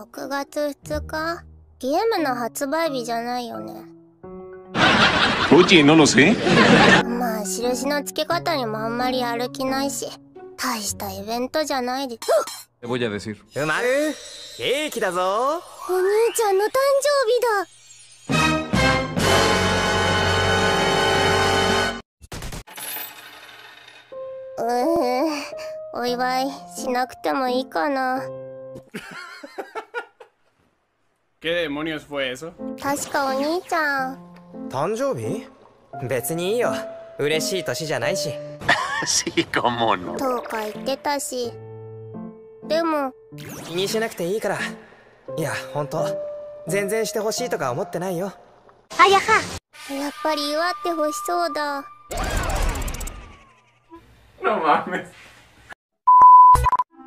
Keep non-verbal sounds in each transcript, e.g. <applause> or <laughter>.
6月2日？ゲームの発売日じゃないよね.まあ印の付け方にもあんまりやる気ないし大したイベントじゃないで.うまるケーキだぞ。お兄ちゃんの誕生日だ。うーんお祝いしなくてもいいかな <laughs> ¿Qué demonios fue eso? 確かお兄ちゃん誕生日別にいいよ嬉しい年じゃないし Sí, cómo no. とか言ってたしでも気にしなくていいからいやほんと全然してほしいとか思ってないよやっぱり祝ってほしそうだ No mames.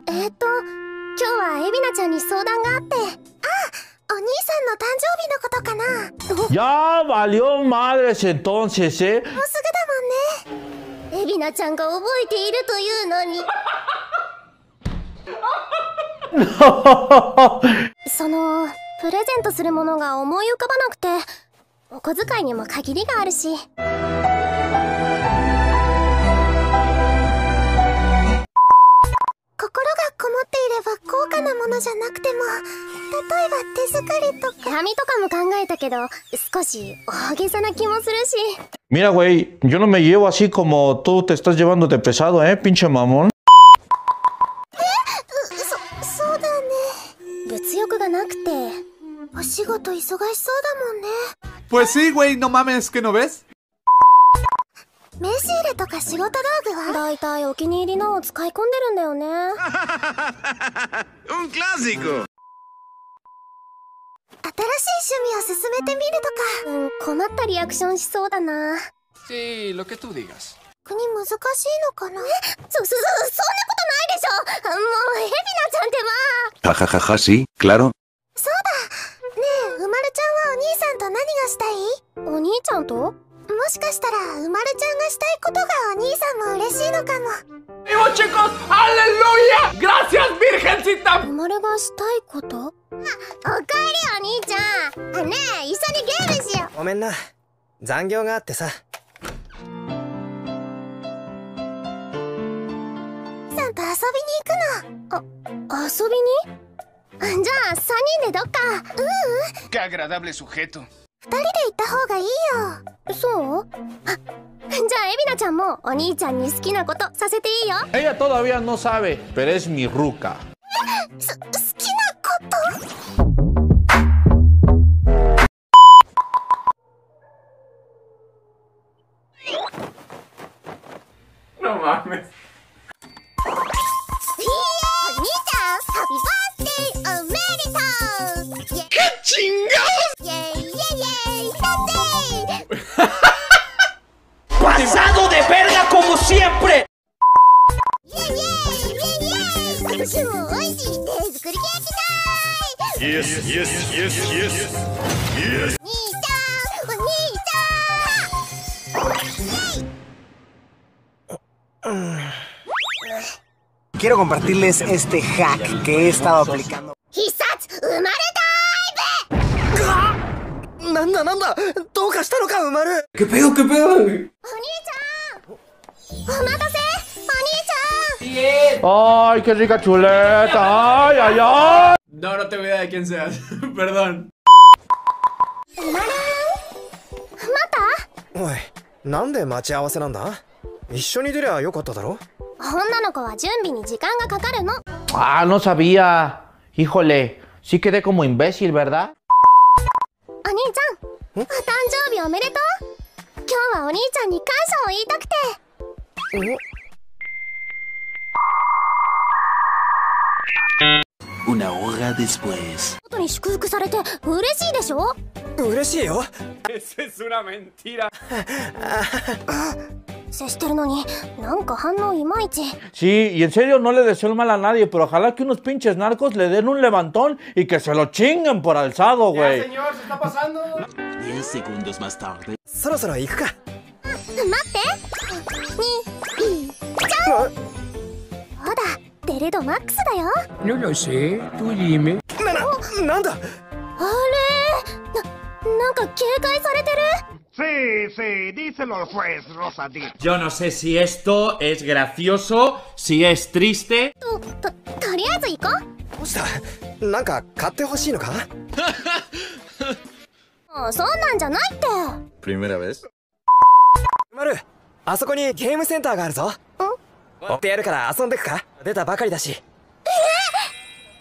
えっ、と今日はエビナちゃんに相談があってあお兄さんの誕生日のことかなもうすぐ Ya valió madres entonces, ¿eh? だもんね。エビナちゃんが覚えているというのに。<laughs> そのプレゼントするものが思い浮かばなくてお小遣いにも限りがあるし。心がこもっていれば高価なものじゃなくても例えば手作りと手紙とかも考えたけど少し大げさな気もするし。みなごい、よのめ llevo así como tú te estás llevando de pesado, eh, pinche mamón? えうそそうだね。物欲がなくて。お仕事忙しそうだもんね。Pues sí, güey, no mames, ¿qué no ves? メシ入れとか仕事道具はだいたいお気に入りのを使い込んでるんだよね。うん、クラシック新しい趣味を進めてみるとかうん困ったリアクションしそうだな Sí, lo que tú digas. 逆に難しいのかな？え？そ、そ、そ、そんなことないでしょもう、ヘビナちゃんってば Ja, ja, ja, ja, sí, claro. そうだねえ、うまるちゃんはお兄さんと何がしたい？お兄ちゃんと？もしかしたら、うまるちゃんがしたいことがお兄さんも嬉しいのかも ¡Vivo, chicos! ¡Aleluya! ¡Gracias, Virgencita! うまるがしたいこと？あ、おかえりお兄ちゃん。ねえ、一緒にゲームしよう。ごめんな。残業があってさ。さんと遊びに行くの。あ、遊びに？あじゃあ、三人でどっか。ううん Qué agradable sujeto. 二人で行った方がいいよ。そう？あじゃあエビナちゃんもお兄ちゃんに好きなことさせていいよ。Ella todavía no sabe, pero es mi ruca. <gasps> す No mames. いいえお兄ちゃんハッピーバースデーおめでとうイエ ¡Chingados! イエイイエイイエイだって ¡Pasado de verga como siempre! イエイイエイイエイイエイ今年 quiero compartirles este hack que he estado aplicando. ¿Qué pedo, qué pedo? ¡Ay, qué rica chuleta! ¡Ay, ay, ay! No, no tengo idea de quién seas. <laughs> Perdón. ¿Mata? 女の子は準備に時間がかかるの Ah, no sabía. Híjole, sí quedé como imbécil, ¿verdad? お兄ちゃんお誕生日おめでとう今日はお兄ちゃんに感謝を言いたくて Una hora después. ことに祝福されて嬉しいでしょ？嬉しいよ <laughs> Eso es una mentira. <laughs> 接してるのになんか反応いまいち Sí, y en serio no le deseo el mal a nadie, pero ojalá que unos pinches narcos le den un levantón y que se lo chinguen por alzado, güey. Señor, se está pasando. Diez segundos más tarde. そろそろ行くか待ってにいちゃんそうだデレドマックスだよ No lo sé, tú dime. な ななんだあれな、なんか警戒されてる Sí, sí, díselo al juez, Rosadito. Yo no sé si esto es gracioso, si es triste. と、と、とりあえず行こうどうしたなんか買ってほしいのかもうそんなんじゃないって。¿Primera vez? まるあそこにゲームセンターがあるぞ追ってやるから遊んでくか出たばかりだし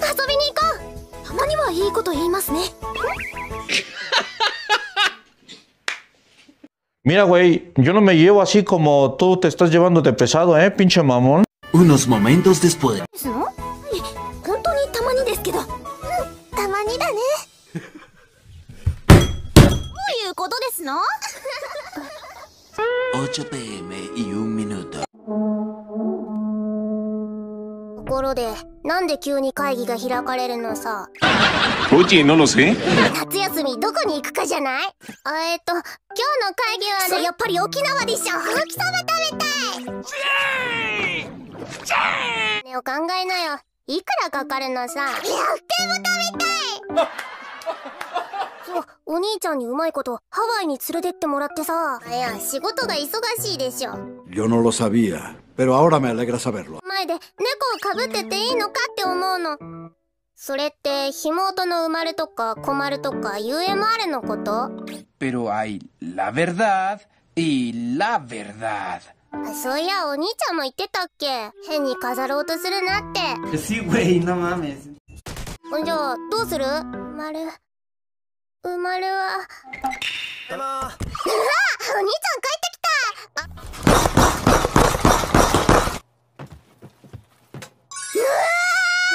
遊びに行こうたまにはいいこと言いますね Mira, güey, yo no me llevo así como tú te estás llevando de pesado, ¿eh, pinche mamón? Unos momentos después. ですのはい本当にたまにですけどうんたまにだねどういうことですの8 pm y un minuto. ところでなんで急に会議が開かれるのさ。Oye, no lo sé. 夏休みどこに行くかじゃない？あえっと今日の会議はねやっぱり沖縄でしょ。沖そば食べたい。ねお考えなよ。いくらかかるのさ。100点も食べたいそうお兄ちゃんにうまいことハワイに連れてってもらってさ。いや仕事が忙しいでしょ。Yo no lo sabía, pero ahora me alegra saberlo. 前で猫をかぶってていいのかって思うの。それってひ妹の生まれとか困るとか UMR のこと？Pero hay la verdad y la verdad. そういやお兄ちゃんも言ってたっけ。変に飾ろうとするなって。Sí, güey, no mames. ほんじゃどうする？生まれ生まれは。でもうわお兄ちゃん帰ってきた。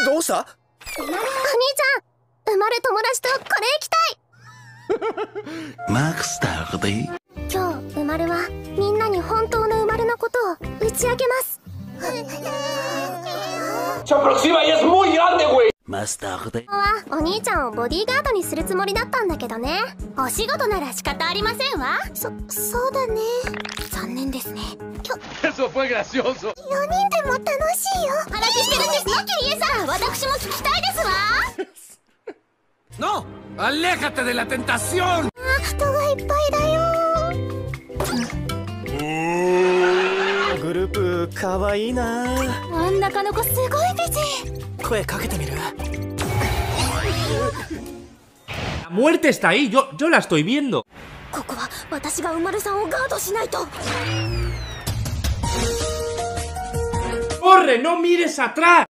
どうした？お兄ちゃん生まれ友達とこれ行きたい。Más tarde. 今日生まれはみんなに本当の生まれのことを打ち明けます。Se aproxima y es muy grande, güey. Más tarde. はお兄ちゃんをボディーガードにするつもりだったんだけどねお仕事なら仕方ありませんわそそうだね残念ですねきょ Eso fue gracioso. 4人でも楽しいよ話してるんですのキリエさん私も聞きたいですわ ¡No! ¡Aléjate de la tentación! あ人がいっぱいだよルかわいいな真ん中の子すごい美人声かけてみる La muerte está ahí, yo, yo la estoy viendo. ここは私が生まれさんをガードしないと ¡Corre! ¡No mires atrás!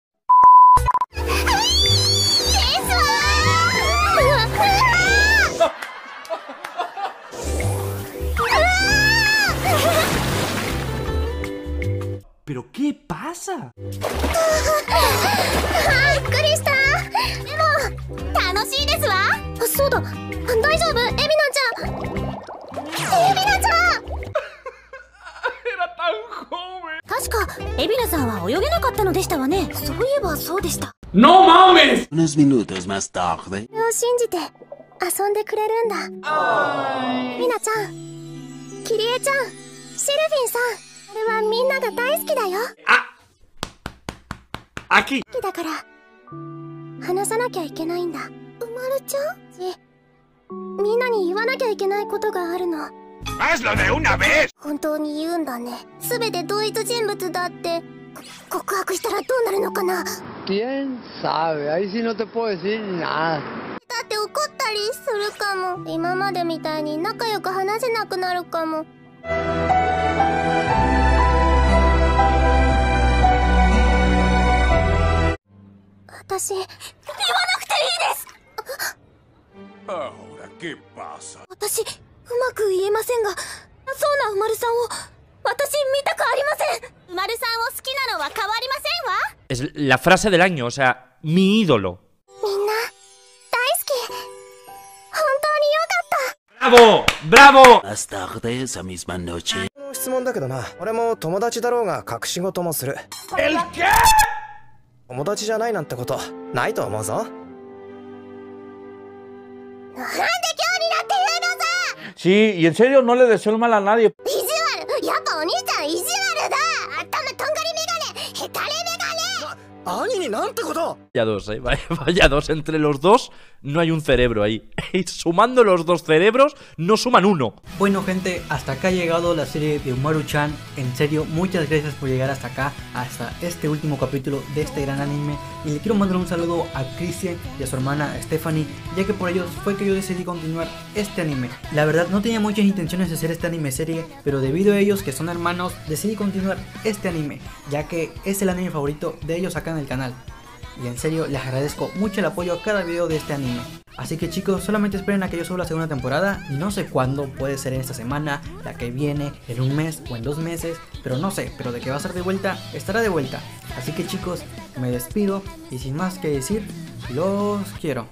ゃん。Era tan joven. 確かエビナさんは泳げなかったのでしたわね。そういえばそうでした。¡No mames! Unos minutos más tarde. それを信じて遊んでくれるんだ。エビナちゃんキリエちゃんシェルフィンさん。これはみんなが大好きだよ。Aquí. 好きだから話さなきゃいけないんだ。生まれちゃう？じみんなに言わなきゃいけないことがあるの.本当に言うんだね。全て同一人物だって。こ告白したらどうなるのかな？だ.って怒ったりするかも。今までみたいに仲良く話せなくなるかも私言わなくていいです Ahora, ¿qué pasa? 私うまく言えませんがそうなうまるさんを私見たくありませんうまるさんを好きなのは変わりませんわ Es la frase del año, o sea, mi ídolo. みんな大好き ¡Bravo! ¡Bravo! Más tarde esa misma noche. 質問だけどな俺も友達だろうが隠し事もする ¿El qué? 友達じゃないなんてことないと思うぞ。なんで今日になって言うのさ！Sí, y en serio no le deseo el mal a nadie. 意地悪やっぱお兄ちゃん意地悪だ Ya dos, ¿eh? Vaya, <laughs> vaya dos. Entre los dos no hay un cerebro ahí. <laughs> Sumando los dos cerebros, no suman uno. Bueno, gente, hasta acá ha llegado la serie de Umaru-chan. En serio, muchas gracias por llegar hasta acá, hasta este último capítulo de este gran anime. Y le quiero mandar un saludo a Christian y a su hermana Stephanie, ya que por ellos fue que yo decidí continuar este anime. La verdad, no tenía muchas intenciones de hacer este anime serie, pero debido a ellos, que son hermanos, decidí continuar este anime, ya que es el anime favorito de ellos acá en el canal. Y en serio, les agradezco mucho el apoyo a cada video de este anime. Así que chicos, solamente esperen a que yo suba la segunda temporada y no sé cuándo, puede ser en esta semana, la que viene, en un mes o en dos meses, pero no sé, pero de que va a ser de vuelta, estará de vuelta. Así que chicos, me despido y sin más que decir, los quiero.